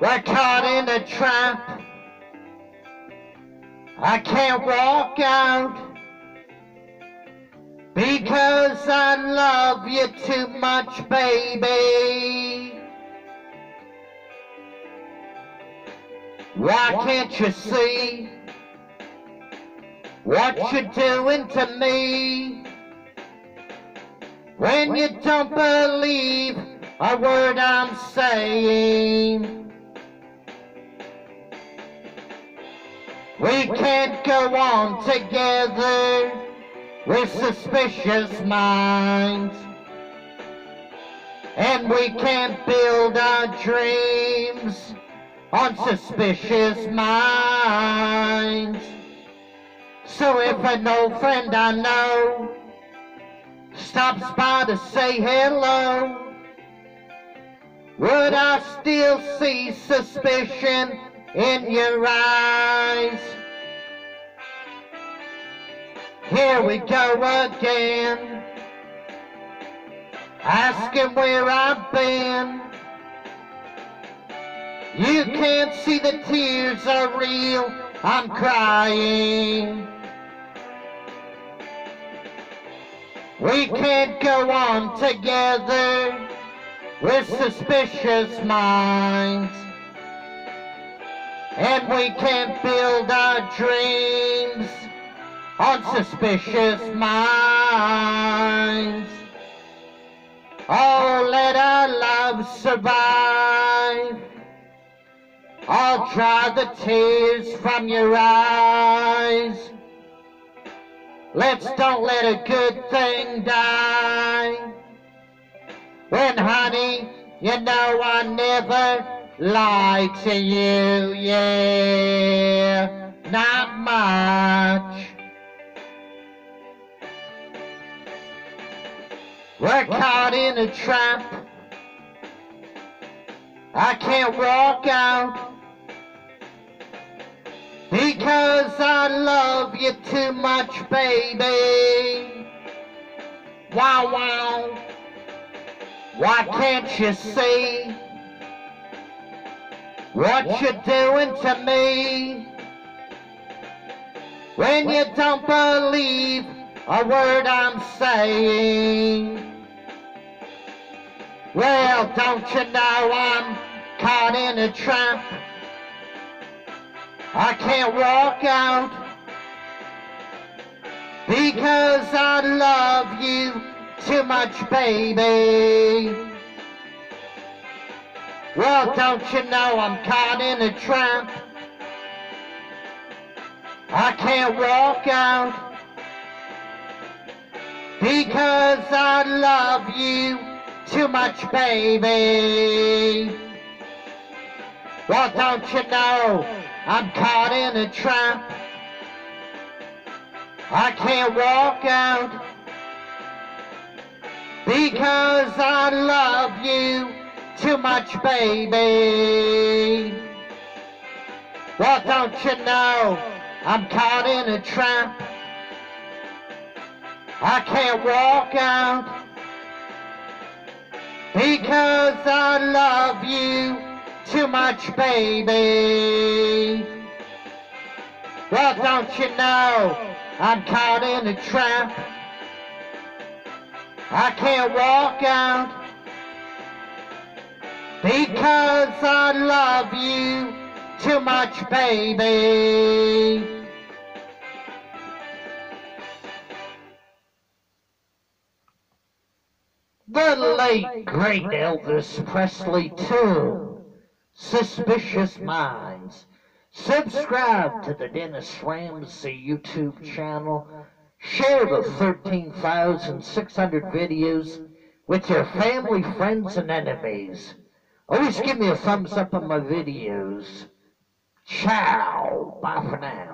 We're caught in a trap. I can't walk out because I love you too much, baby. Why can't you see what you're doing to me? When you don't believe a word I'm saying. We can't go on together with suspicious minds. And we can't build our dreams on suspicious minds. So if an old friend I know stops by to say hello, would I still see suspicion in your eyes. Here we go again, asking where I've been. You can't see the tears are real, I'm crying. We can't go on together with suspicious minds and we can't build our dreams on suspicious minds. Oh, let our love survive. I'll dry the tears from your eyes. Let's don't let a good thing die. When, honey, you know I never to you, yeah, not much. We're caught in a trap. I can't walk out because I love you too much, baby. Wow, wow. Why can't you see? What you're doing to me. When you don't believe a word I'm saying. Well, don't you know I'm caught in a trap? I can't walk out because I love you too much, baby. Well, don't you know I'm caught in a trap? I can't walk out because I love you too much, baby. Well, don't you know I'm caught in a trap? I can't walk out because I love you too much, baby. Well, don't you know I'm caught in a trap? I can't walk out because I love you too much, baby. Well, don't you know I'm caught in a trap? I can't walk out because I love you too much, baby. The late, great Elvis Presley, too. Suspicious Minds. Subscribe to the Dennis Ramsay YouTube channel. Share the 13,600 videos with your family, friends, and enemies. Always give me a thumbs up on my videos. Ciao. Bye for now.